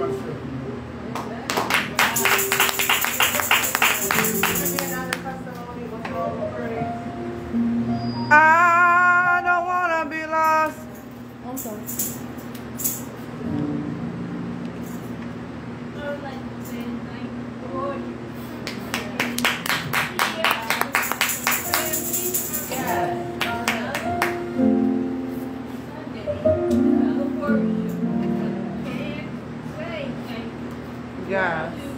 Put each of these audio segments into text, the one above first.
para. Yes.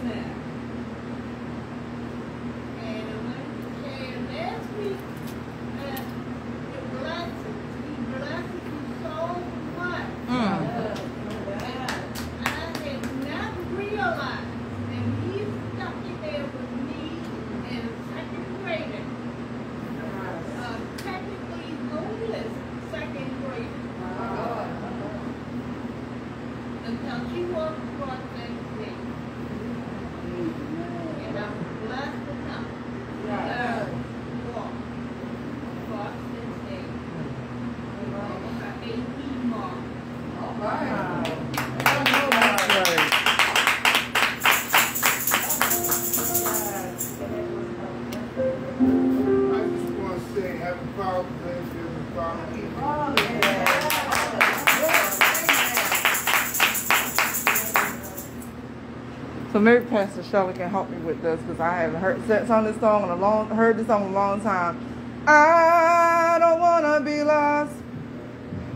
So maybe Pastor Shelley can help me with this because I haven't heard that song this song in a long heard this song in a long time. I don't wanna be lost.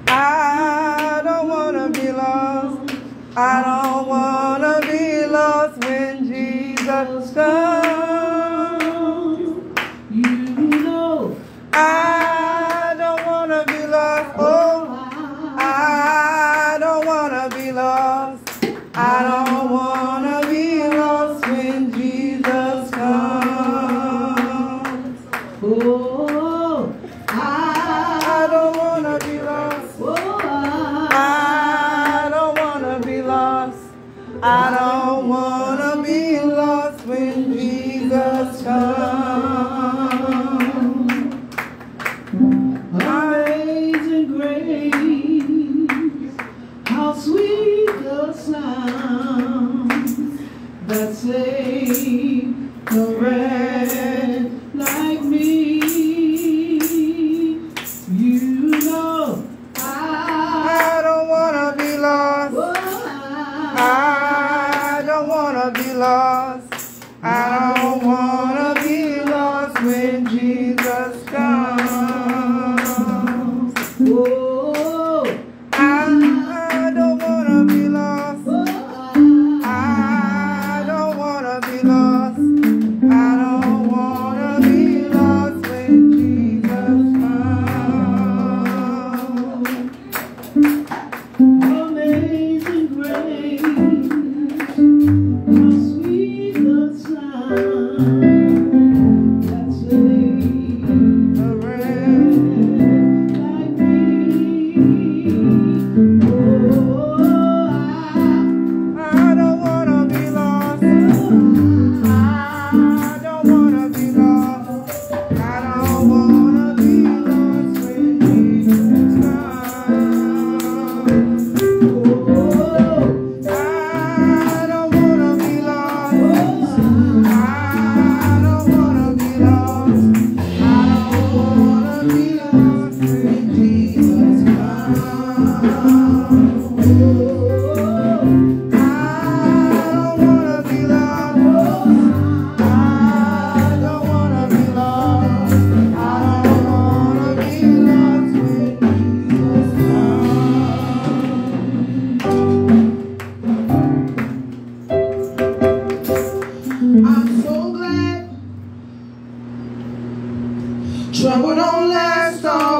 I don't wanna be lost. I Jesus come. I'm so glad trouble don't last long.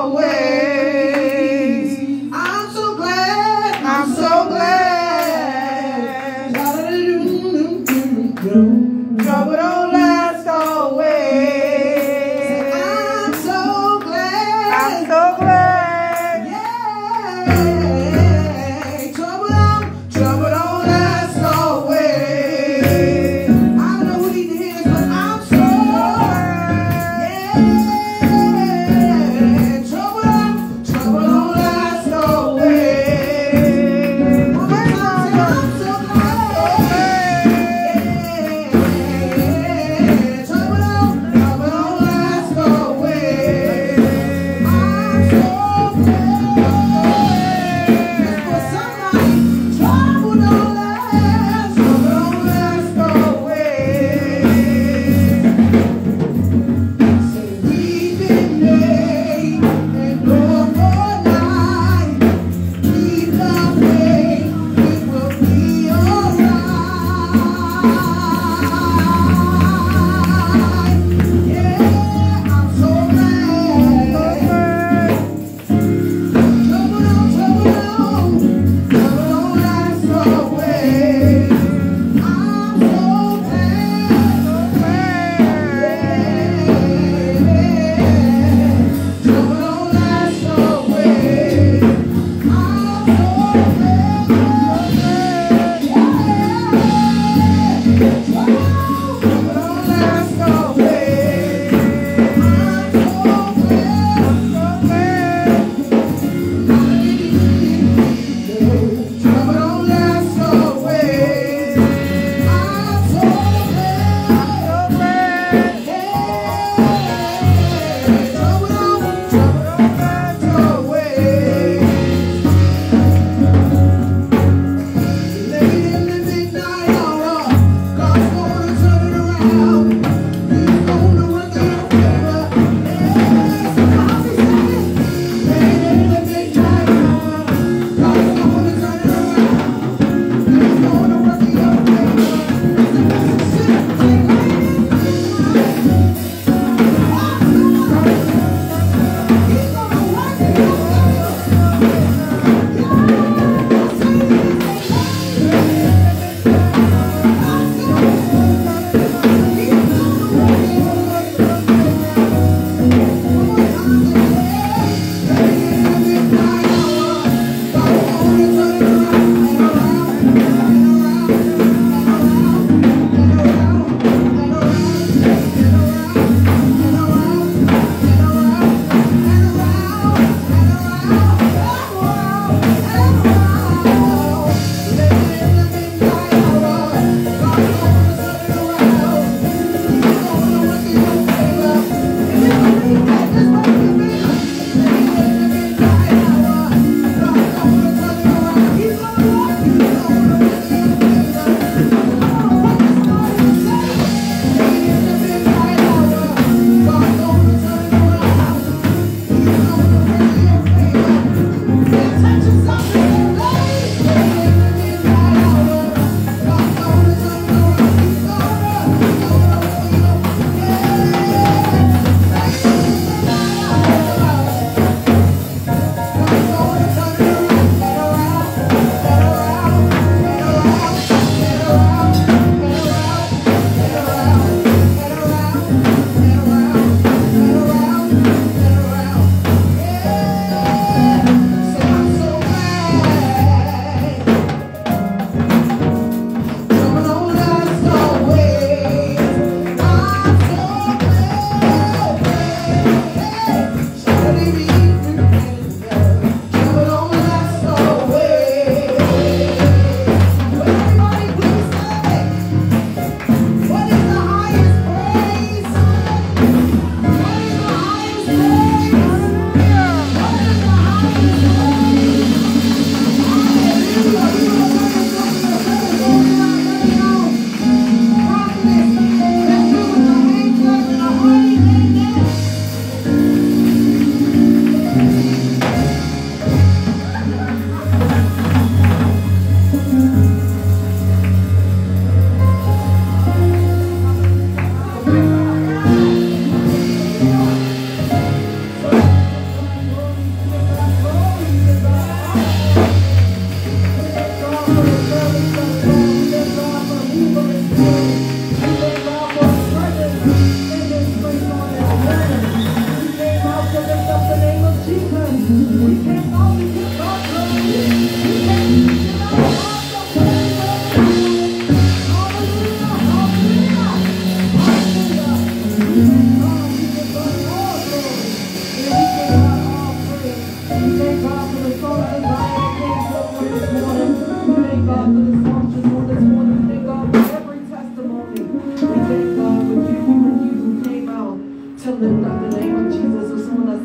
To lift up the name of Jesus was on us,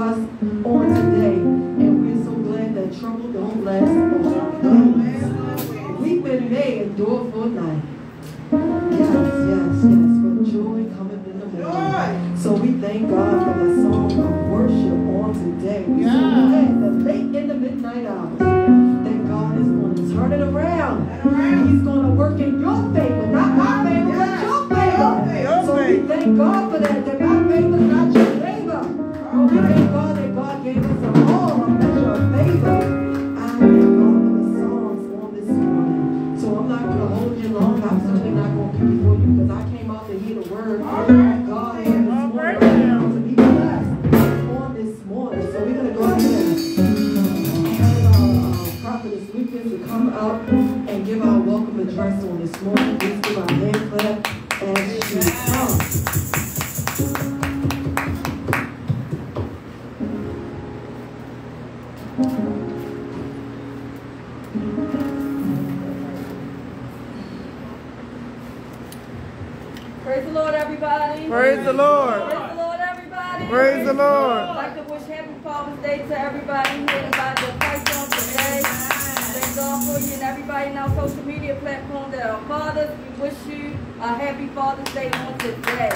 us on today, and we're so glad that trouble don't last always. Weeping may endure for a night. Yes, yes, yes, but joy cometh in the morning. So we thank God for the song of worship on today. We so glad that late in the midnight hour, that God is going to turn it around. He's going to work in your favor, not my favor, but your favor. So we thank God for that, Praise the Lord, everybody. Praise the Lord. Praise the Lord, everybody. Praise the Lord. I'd like to wish happy Father's Day to everybody here about the Christ on today. Thank God for you and everybody in our social media platform that are fathers. We wish you a happy Father's Day on today.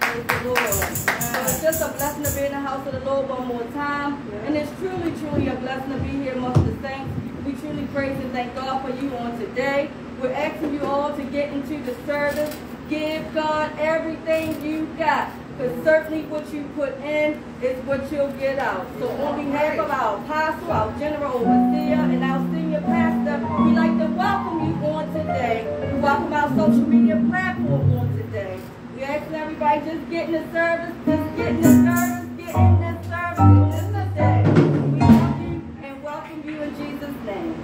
Praise the Lord. So it's just a blessing to be in the house of the Lord one more time. And it's truly, truly a blessing to be here amongst the saints. We truly praise and thank God for you on today. We're asking you all to get into the service. Give God everything you got. Because certainly what you put in is what you'll get out. So on behalf of our apostle, our general overseer, and our senior pastor, we'd like to welcome you on today. Welcome our social media platform on today. We asking everybody just getting in the service, just getting in the service, getting in the service on this day. We love you and welcome you in Jesus' name.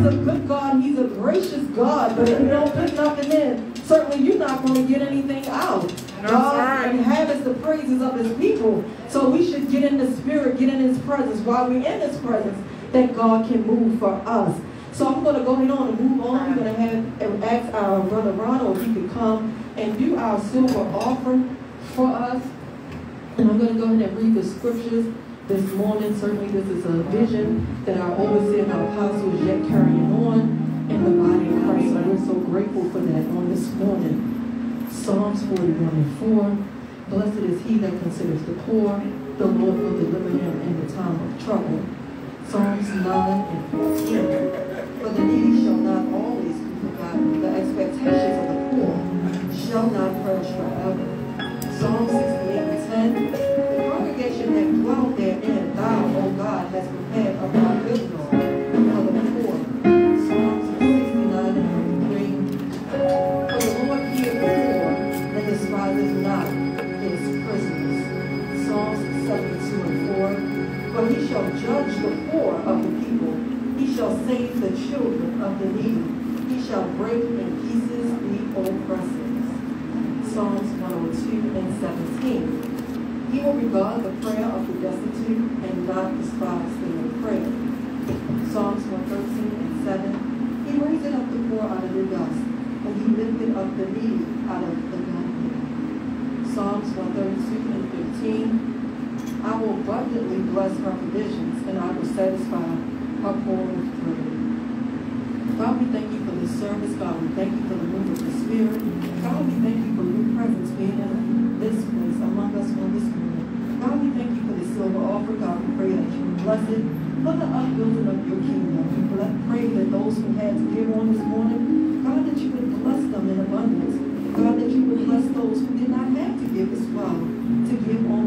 Is a good God. He's a gracious God. But if you don't put nothing in, certainly you're not going to get anything out. God inhabits the praises of his people. So we should get in the spirit, get in his presence. While we're in his presence, that God can move for us. So I'm going to go ahead on and move on. We're going to have and ask our brother Ronald if he could come and do our silver offering for us. And I'm going to go ahead and read the scriptures this morning. Certainly, this is a vision that our overseer and our apostle is yet carrying on in the body of Christ. So we're so grateful for that on this morning. Psalms 41 and 4. Blessed is he that considers the poor. The Lord will deliver him in the time of trouble. Psalms 9 and 14. For the needy shall not always be forgotten. The expectations of the poor shall not perish forever. Psalm 68 and 10. The needy. He shall break in pieces the oppressors. Psalms 102 and 17. He will regard the prayer of the destitute and not despise their prayer. Psalms 113 and 7. He raised up the poor out of the dust, and he lifted up the needy out of the dunghill. Psalms 132 and 15. I will abundantly bless her provisions, and I will satisfy her poor. God, we thank you for this service. God, we thank you for the move of the Spirit. God, we thank you for your presence being in this place among us on this morning. God, we thank you for this silver offer. God, we pray that you bless it for the upbuilding of your kingdom. We pray that those who had to give on this morning, God, that you would bless them in abundance. God, that you would bless those who did not have to give as well to give on